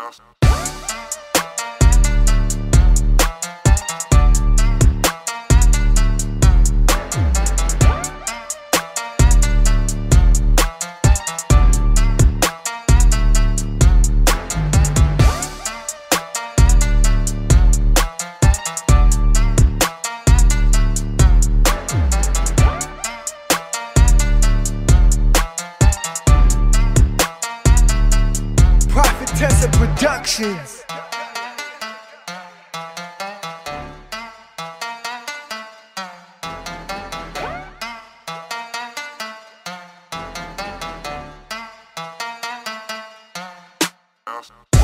house. Tessa Productions. Awesome.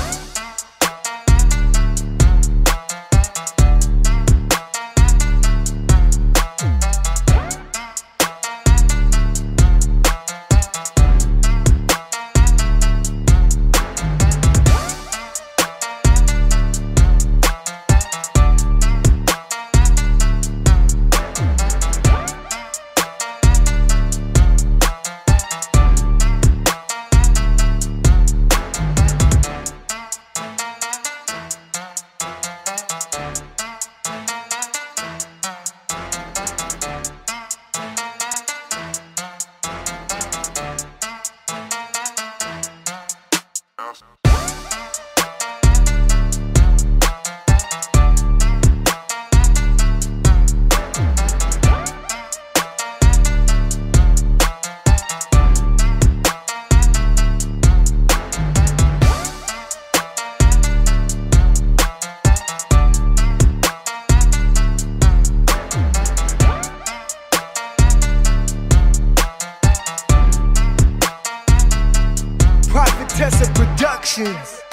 Tessa Productions.